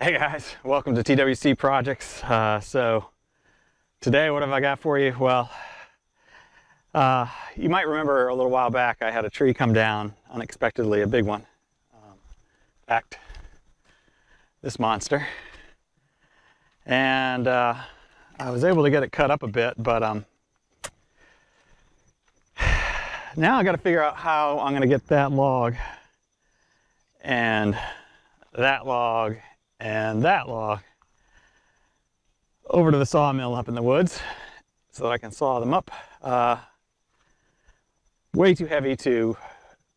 Hey guys, welcome to TWC Projects. Uh, so today, what have I got for you? Well, uh, you might remember a little while back I had a tree come down unexpectedly, a big one. Um, in fact, this monster. And uh, I was able to get it cut up a bit, but um, now I got to figure out how I'm going to get that log and that log and that log over to the sawmill up in the woods so that I can saw them up. Uh, way too heavy to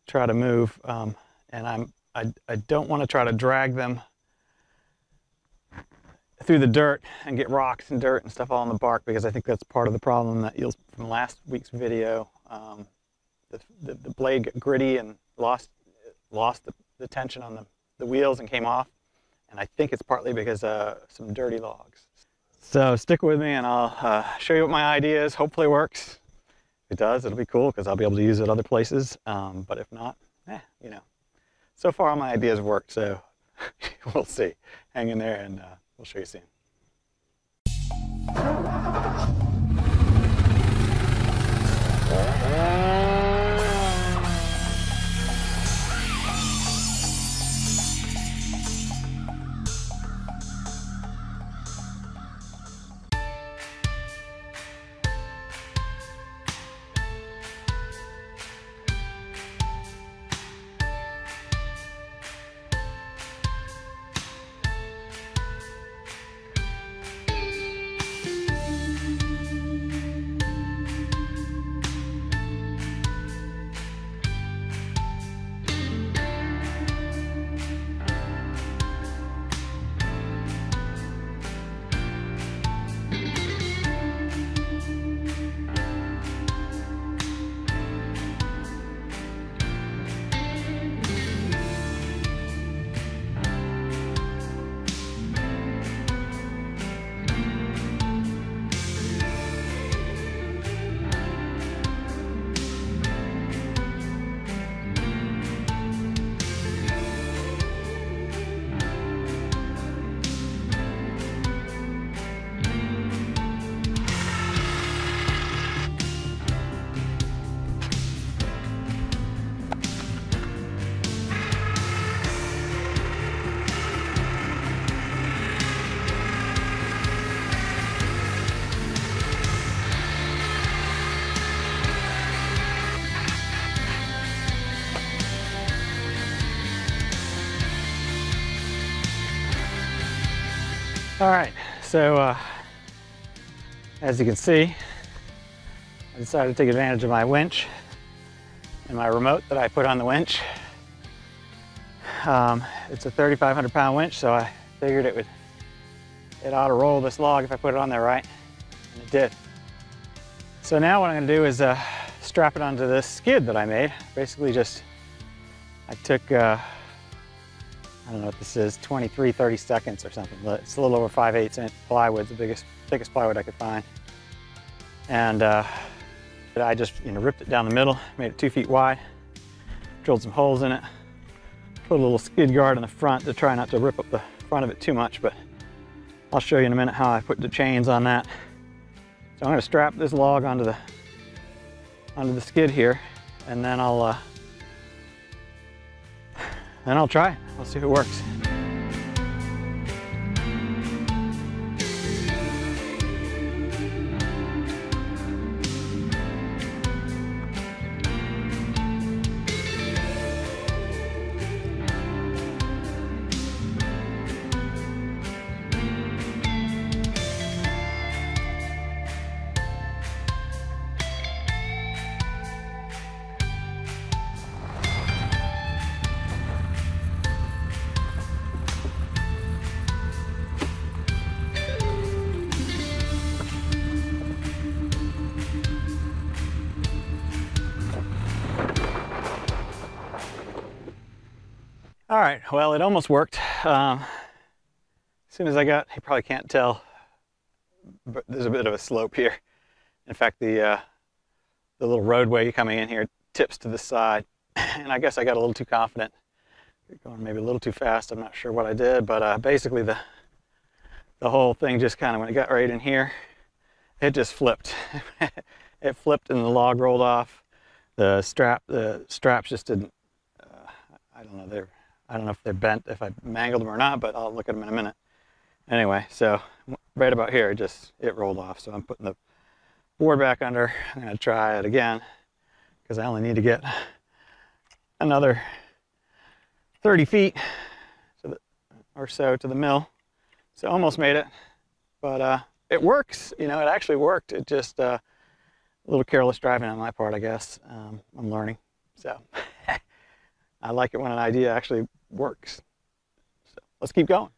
try to move, um, and I'm I, I don't want to try to drag them through the dirt and get rocks and dirt and stuff all on the bark because I think that's part of the problem that you'll from last week's video. Um, the, the, the, blade got gritty and lost lost the, the tension on the, the wheels and came off. And I think it's partly because of some dirty logs. So stick with me and I'll uh, show you what my idea is. Hopefully it works. If it does, it'll be cool because I'll be able to use it other places. Um, but if not, eh, you know. So far all my ideas worked, so we'll see. Hang in there and uh, we'll show you soon. All right, so uh, as you can see, I decided to take advantage of my winch and my remote that I put on the winch. Um, it's a 3,500 pound winch, so I figured it would, it ought to roll this log if I put it on there right, and it did. So now what I'm gonna do is uh, strap it onto this skid that I made. Basically just, I took uh, I don't know what this is, 23, 30 seconds or something—but It's a little over 5 8 inch plywood, the biggest, thickest plywood I could find. And uh, I just you know, ripped it down the middle, made it two feet wide, drilled some holes in it, put a little skid guard in the front to try not to rip up the front of it too much, but I'll show you in a minute how I put the chains on that. So I'm gonna strap this log onto the, onto the skid here, and then I'll, uh, then I'll try it. We'll see if it works. All right, well, it almost worked. Um, as soon as I got, you probably can't tell, but there's a bit of a slope here. In fact, the, uh, the little roadway coming in here tips to the side. And I guess I got a little too confident going maybe a little too fast. I'm not sure what I did, but uh, basically the the whole thing just kind of when it got right in here, it just flipped. it flipped and the log rolled off. The strap, the straps just didn't. Uh, I don't know. They're I don't know if they're bent, if I mangled them or not, but I'll look at them in a minute. Anyway, so right about here, just it rolled off. So I'm putting the board back under. I'm gonna try it again because I only need to get another 30 feet the, or so to the mill. So almost made it, but uh, it works. You know, it actually worked. It just uh, a little careless driving on my part, I guess. Um, I'm learning, so I like it when an idea actually works. So let's keep going.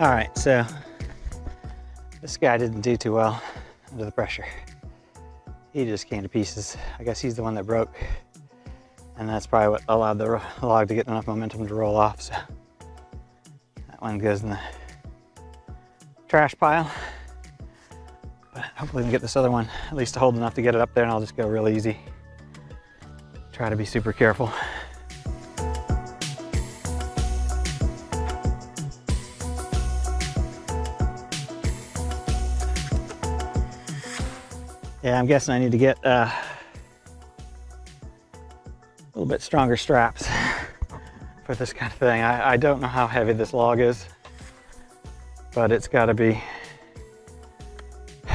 All right, so this guy didn't do too well under the pressure. He just came to pieces. I guess he's the one that broke. And that's probably what allowed the log to get enough momentum to roll off. So one goes in the trash pile. But hopefully we can get this other one at least to hold enough to get it up there and I'll just go real easy. Try to be super careful. Yeah, I'm guessing I need to get uh, a little bit stronger straps for this kind of thing. I, I don't know how heavy this log is, but it's got to be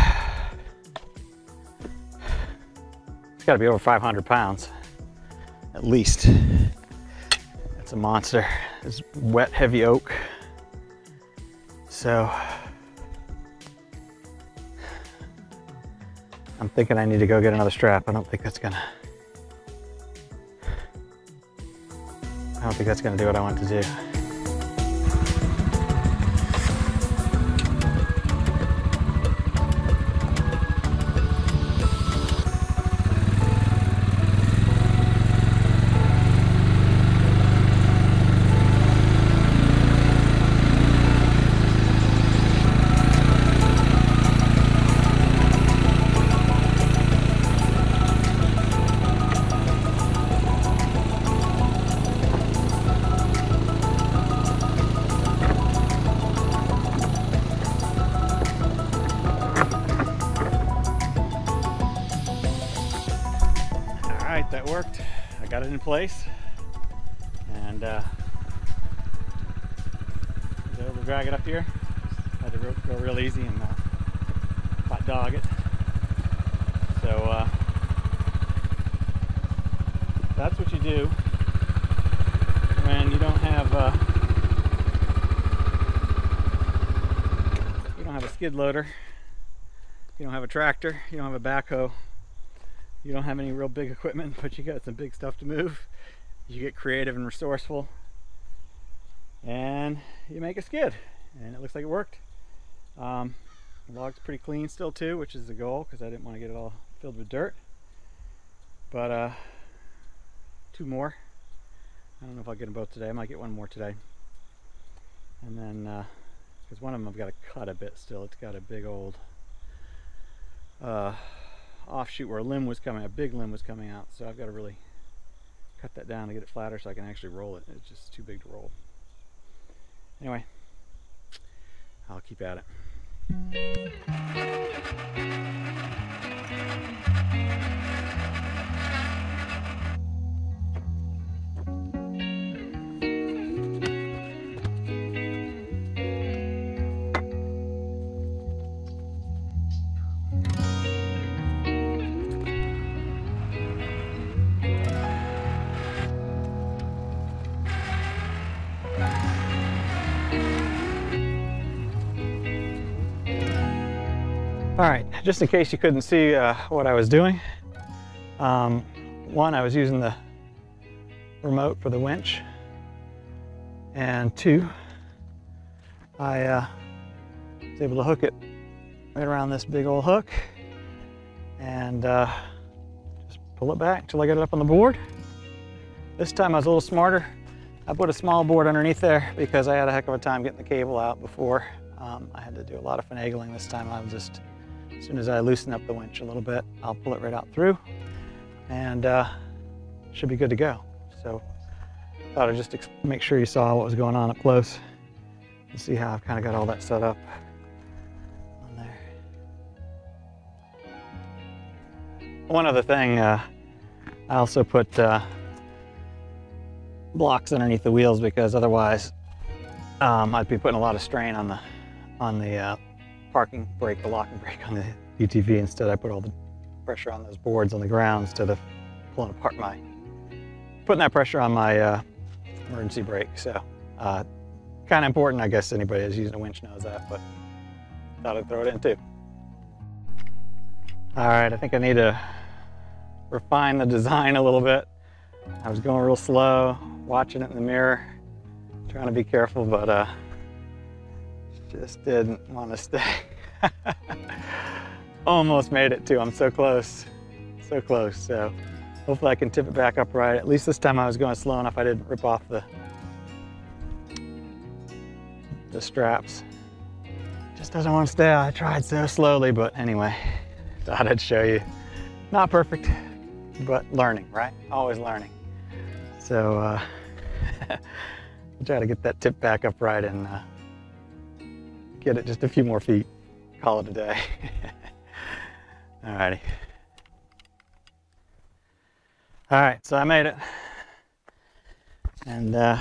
it's got to be over 500 pounds at least. It's a monster. It's wet, heavy oak. So I'm thinking I need to go get another strap. I don't think that's gonna, I don't think that's gonna do what I want to do. Place and uh, able to drag it up here. Had to go real easy and uh, hot dog it. So uh, that's what you do when you don't have uh, you don't have a skid loader, you don't have a tractor, you don't have a backhoe you don't have any real big equipment, but you got some big stuff to move. You get creative and resourceful, and you make a skid. And it looks like it worked. Um, log's pretty clean still too, which is the goal because I didn't want to get it all filled with dirt. But uh, two more. I don't know if I'll get them both today. I might get one more today. And then, because uh, one of them I've got to cut a bit still. It's got a big old uh, offshoot where a limb was coming, a big limb was coming out. So I've got to really cut that down to get it flatter so I can actually roll it. It's just too big to roll. Anyway, I'll keep at it. Just in case you couldn't see uh, what I was doing, um, one, I was using the remote for the winch, and two, I uh, was able to hook it right around this big old hook and uh, just pull it back till I get it up on the board. This time I was a little smarter. I put a small board underneath there because I had a heck of a time getting the cable out before Um, I had to do a lot of finagling this time. I was just, as soon as I loosen up the winch a little bit, I'll pull it right out through and uh, should be good to go. So I thought I'd just make sure you saw what was going on up close and see how I've kind of got all that set up on there. One other thing, uh, I also put uh, blocks underneath the wheels because otherwise um, I'd be putting a lot of strain on the on the uh, parking brake, the locking brake on the UTV. Instead, I put all the pressure on those boards on the ground instead of pulling apart my putting that pressure on my uh, emergency brake. So uh, kind of important, I guess anybody that's using a winch knows that, but thought I'd throw it in too. All right, I think I need to refine the design a little bit. I was going real slow, watching it in the mirror, trying to be careful, but uh, just didn't want to stay. Almost made it too, I'm so close, so close. So hopefully I can tip it back upright. At least this time I was going slow enough I didn't rip off the, the straps. Just doesn't want to stay. I tried so slowly, but anyway, thought I'd show you. Not perfect, but learning, right? Always learning. So uh, I'll try to get that tip back upright and uh, get it just a few more feet. Call it a day. Alrighty. All right, so I made it. And uh,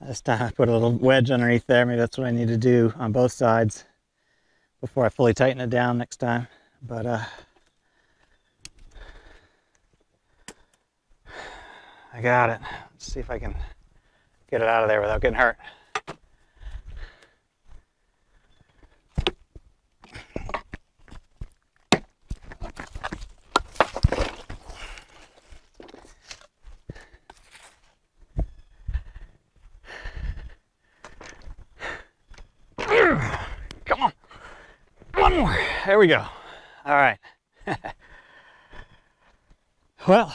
this time I put a little wedge underneath there. Maybe that's what I need to do on both sides before I fully tighten it down next time. But uh, I got it. Let's see if I can get it out of there without getting hurt. Come on. One more. There we go. All right. well,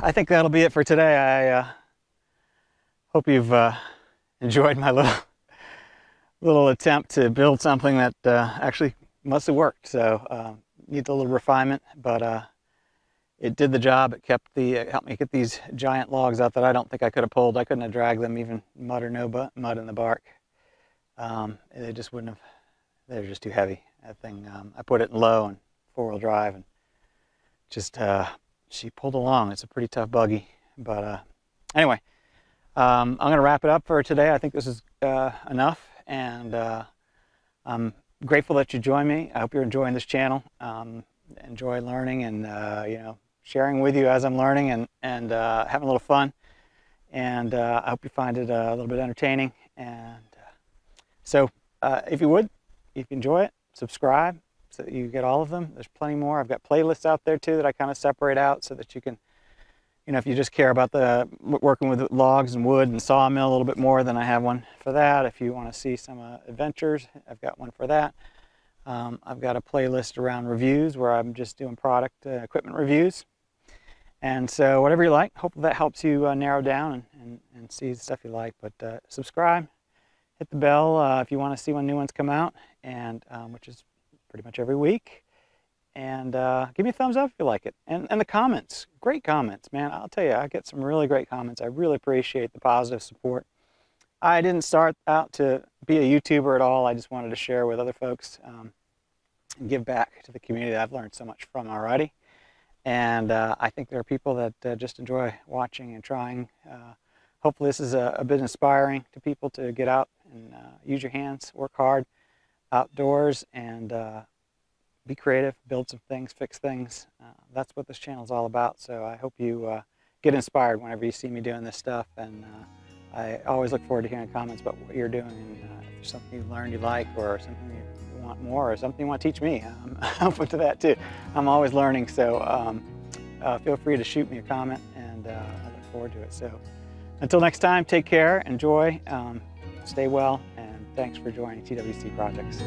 I think that'll be it for today. I uh, hope you've uh, enjoyed my little little attempt to build something that uh, actually have worked. So uh, needs a little refinement, but uh, it did the job. It kept the it helped me get these giant logs out that I don't think I could have pulled. I couldn't have dragged them, even mud or no mud in the bark. Um, they just wouldn't have. They're just too heavy. That thing. Um, I put it in low and four wheel drive and just uh, she pulled along. It's a pretty tough buggy. But uh, anyway, um, I'm going to wrap it up for today. I think this is uh, enough. And uh, I'm grateful that you joined me. I hope you're enjoying this channel. Um, enjoy learning and, uh, you know, sharing with you as I'm learning and, and uh, having a little fun. And uh, I hope you find it a little bit entertaining. And so if you would, if you enjoy it, subscribe, so that you get all of them. There's plenty more. I've got playlists out there too that I kind of separate out so that you can, you know, if you just care about the working with logs and wood and sawmill a little bit more, then I have one for that. If you want to see some uh, adventures, I've got one for that. Um, I've got a playlist around reviews where I'm just doing product uh, equipment reviews. And so whatever you like, hopefully that helps you uh, narrow down and, and, and, see the stuff you like. But uh, subscribe, hit the bell uh, if you want to see when new ones come out, and um, which is pretty much every week. And uh, give me a thumbs up if you like it. And, and the comments, great comments, man. I'll tell you, I get some really great comments. I really appreciate the positive support. I didn't start out to be a YouTuber at all. I just wanted to share with other folks um, and give back to the community that I've learned so much from already. And uh, I think there are people that uh, just enjoy watching and trying. Uh, hopefully this is a, a, bit inspiring to people to get out and uh, use your hands, work hard, outdoors and uh, be creative, build some things, fix things. Uh, that's what this channel is all about. So I hope you uh, get inspired whenever you see me doing this stuff. And uh, I always look forward to hearing comments about what you're doing and uh, if there's something you've learned you like or something you want more or something you want to teach me. I'm open to that too. I'm always learning. So um, uh, feel free to shoot me a comment and I look forward to it. So until next time, take care, enjoy, um, stay well, and Thanks for joining TWC Projects.